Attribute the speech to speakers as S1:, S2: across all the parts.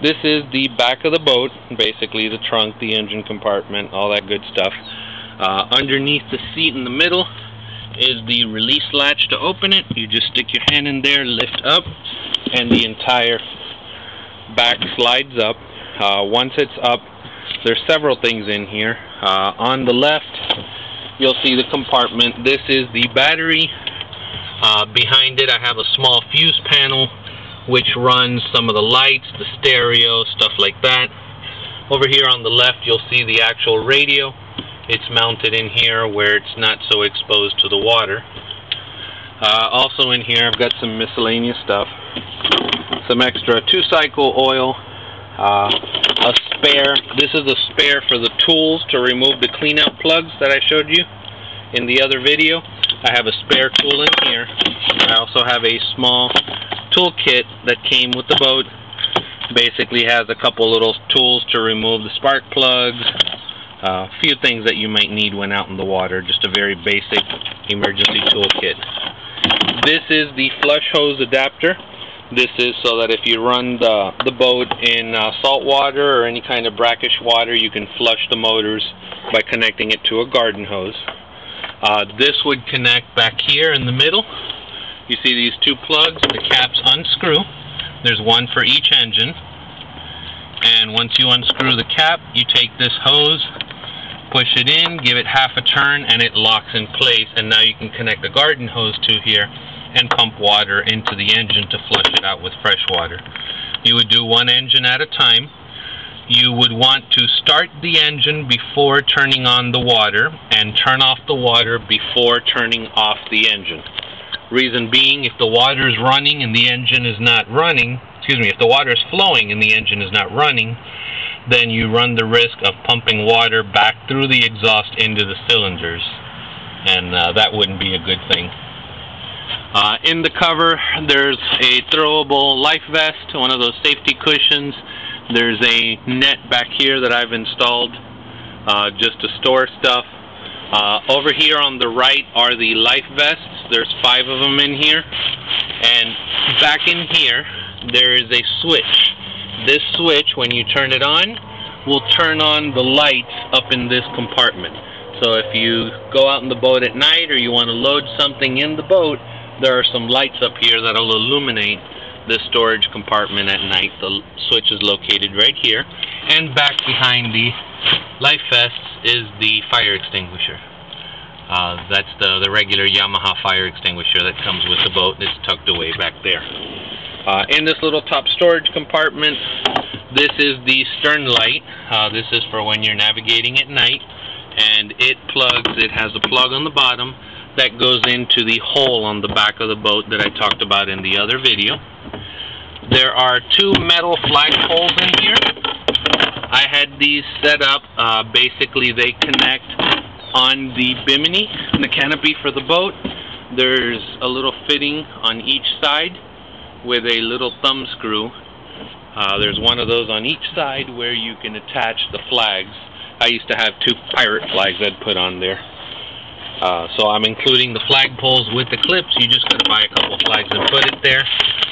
S1: This is the back of the boat, basically the trunk, the engine compartment, all that good stuff. Uh, underneath the seat in the middle is the release latch to open it. You just stick your hand in there, lift up, and the entire back slides up. Uh, once it's up, there's several things in here. Uh, on the left, you'll see the compartment. This is the battery. Uh, behind it, I have a small fuse panel which runs some of the lights, the stereo, stuff like that. Over here on the left you'll see the actual radio. It's mounted in here where it's not so exposed to the water. Uh, also in here I've got some miscellaneous stuff. Some extra two-cycle oil. Uh, a spare. This is a spare for the tools to remove the cleanout plugs that I showed you in the other video. I have a spare tool in here. I also have a small toolkit that came with the boat. Basically has a couple little tools to remove the spark plugs, a uh, few things that you might need when out in the water, just a very basic emergency toolkit. This is the flush hose adapter. This is so that if you run the, the boat in uh, salt water or any kind of brackish water, you can flush the motors by connecting it to a garden hose. Uh, this would connect back here in the middle you see these two plugs, the caps unscrew. There's one for each engine. And once you unscrew the cap, you take this hose, push it in, give it half a turn, and it locks in place. And now you can connect the garden hose to here and pump water into the engine to flush it out with fresh water. You would do one engine at a time. You would want to start the engine before turning on the water and turn off the water before turning off the engine. Reason being, if the water is running and the engine is not running, excuse me, if the water is flowing and the engine is not running, then you run the risk of pumping water back through the exhaust into the cylinders. And uh, that wouldn't be a good thing. Uh, in the cover, there's a throwable life vest, one of those safety cushions. There's a net back here that I've installed uh, just to store stuff. Uh, over here on the right are the life vests. There's five of them in here. And back in here, there is a switch. This switch, when you turn it on, will turn on the lights up in this compartment. So if you go out in the boat at night or you want to load something in the boat, there are some lights up here that will illuminate the storage compartment at night. The switch is located right here. And back behind the life vests is the fire extinguisher. Uh, that's the, the regular Yamaha fire extinguisher that comes with the boat. and It's tucked away back there. Uh, in this little top storage compartment, this is the stern light. Uh, this is for when you're navigating at night. And it plugs, it has a plug on the bottom that goes into the hole on the back of the boat that I talked about in the other video. There are two metal flag flagpoles in here. I had these set up. Uh, basically, they connect on the bimini, the canopy for the boat, there's a little fitting on each side with a little thumb screw. Uh, there's one of those on each side where you can attach the flags. I used to have two pirate flags I'd put on there. Uh, so I'm including the flag poles with the clips. You just got to buy a couple flags and put it there.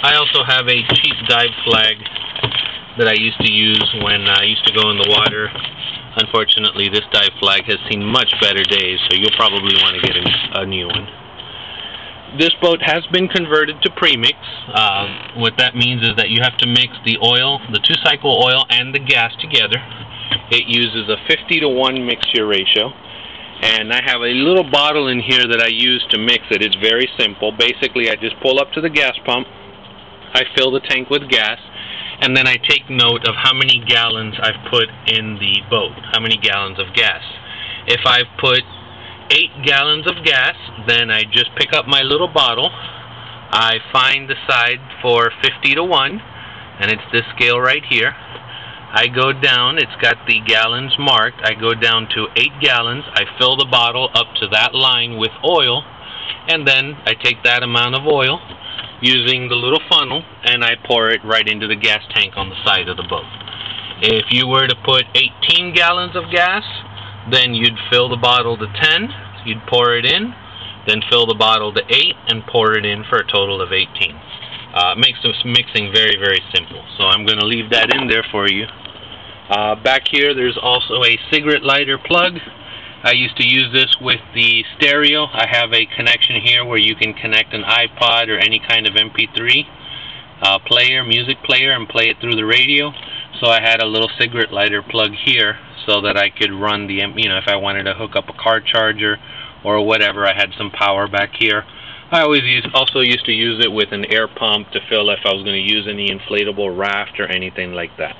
S1: I also have a cheap dive flag that I used to use when I used to go in the water Unfortunately, this dive flag has seen much better days, so you'll probably want to get a, a new one. This boat has been converted to premix. Uh, what that means is that you have to mix the oil, the two-cycle oil, and the gas together. It uses a 50 to 1 mixture ratio. And I have a little bottle in here that I use to mix it. It's very simple. Basically, I just pull up to the gas pump. I fill the tank with gas and then I take note of how many gallons I've put in the boat, how many gallons of gas. If I've put 8 gallons of gas, then I just pick up my little bottle, I find the side for 50 to 1, and it's this scale right here. I go down, it's got the gallons marked, I go down to 8 gallons, I fill the bottle up to that line with oil, and then I take that amount of oil, using the little funnel and I pour it right into the gas tank on the side of the boat. If you were to put 18 gallons of gas, then you'd fill the bottle to 10, you'd pour it in, then fill the bottle to 8 and pour it in for a total of 18. Uh, makes this mixing very, very simple. So I'm going to leave that in there for you. Uh, back here, there's also a cigarette lighter plug. I used to use this with the stereo. I have a connection here where you can connect an iPod or any kind of MP3 uh, player, music player, and play it through the radio. So I had a little cigarette lighter plug here so that I could run the, you know, if I wanted to hook up a car charger or whatever, I had some power back here. I always use, also used to use it with an air pump to fill if I was going to use any inflatable raft or anything like that.